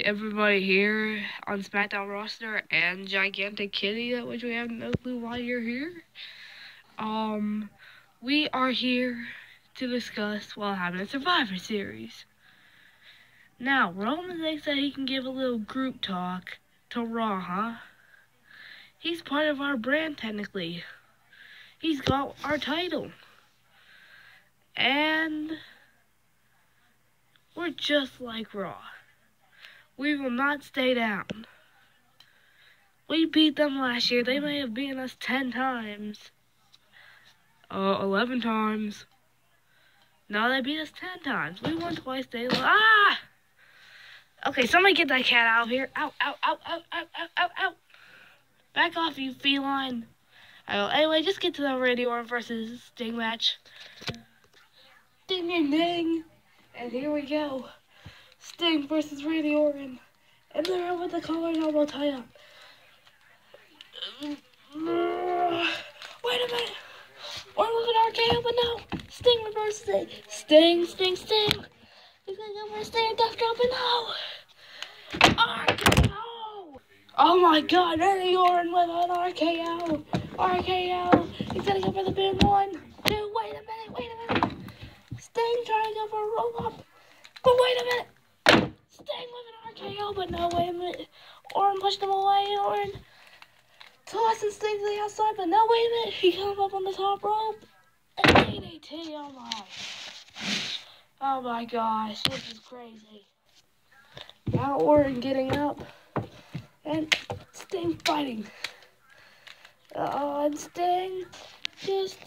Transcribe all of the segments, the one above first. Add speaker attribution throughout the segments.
Speaker 1: Everybody here on SmackDown roster and Gigantic Kitty, which we have no clue why you're here. Um, we are here to discuss what happened in Survivor Series. Now, Roman thinks that he can give a little group talk to Raw, huh? He's part of our brand, technically. He's got our title. And we're just like Raw. We will not stay down. We beat them last year. They may have beaten us 10 times. Uh, 11 times. No, they beat us 10 times. We won twice. They Ah! Okay, somebody get that cat out of here. Out, out, out, out, out, out, out, out. Back off, you feline. Oh, anyway, just get to the Randy Orton versus Sting match. Ding, ding, ding. And here we go. Sting versus Randy Orton. And they're out with the collar and elbow tie up. Wait a minute. With an RKO, but no. Sting reverses it. Sting, Sting, Sting. He's gonna go for a Sting death drop, and no. RKO. Oh my god, Randy Orton with an RKO. RKO. He's gonna go for the pin. One, two, wait a minute, wait a minute. Sting trying to go for a roll up. But wait a minute. Sting with an RKO, but no, way. Orton pushed him away. Orton tossing Sting to the outside, but no, minute. He comes up on the top rope. And DDT, oh my. Oh my gosh, this is crazy. Now Orton getting up. And Sting fighting. Oh, and Sting just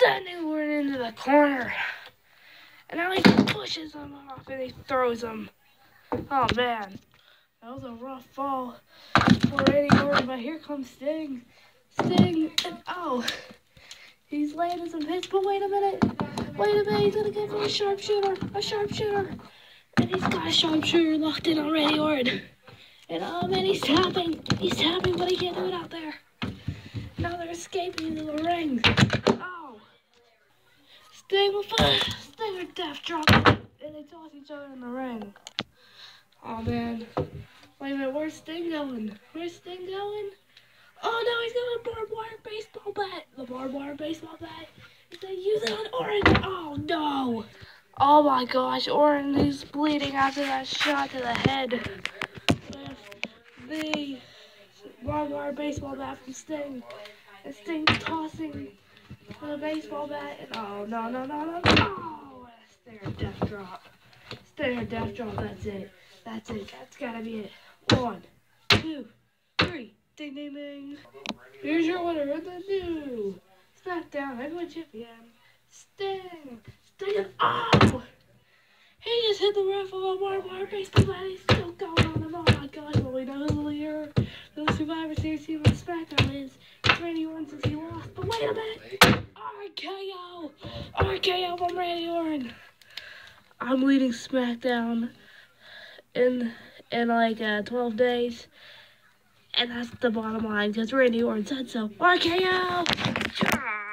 Speaker 1: sending Orton into the corner. And now he pushes him off and he throws him. Oh man, that was a rough fall for Randy Orton, but here comes Sting. Sting, and oh, he's landing some hits, but wait a minute. Wait a minute, he's gonna go for a sharpshooter, a sharpshooter. And he's got a sharpshooter locked in Randy Orton. And oh man, he's tapping. He's tapping, but he can't do it out there. Now they're escaping into the ring. Oh. Sting with a Stinger death drop. And they toss each other in the ring. Oh man. Wait a minute, where's Sting going? Where's Sting going? Oh no, he's got a barbed wire baseball bat. The barbed wire baseball bat. Is they use it on Orton? Oh no. Oh my gosh, Orton is bleeding after that shot to the head. With the barbed wire baseball bat from Sting. And Sting tossing the baseball bat. And oh no, no, no, no, no. Stinger death drop. Sting Stinger death drop, that's it. That's it. That's gotta be it. One, two, three. Ding, ding, ding. Here's your winner of the new SmackDown Heavyweight Champion, Sting. Sting. Oh! He just hit the ref of a wire baseball bat. He's still going on. Oh my gosh, well, we know who the leader the Survivor Series team on SmackDown is. Randy Orton since he lost. But wait a minute. RKO. RKO from Randy Orton. I'm leading SmackDown in in like uh, 12 days. And that's the bottom line because Randy Orton said so. RKO!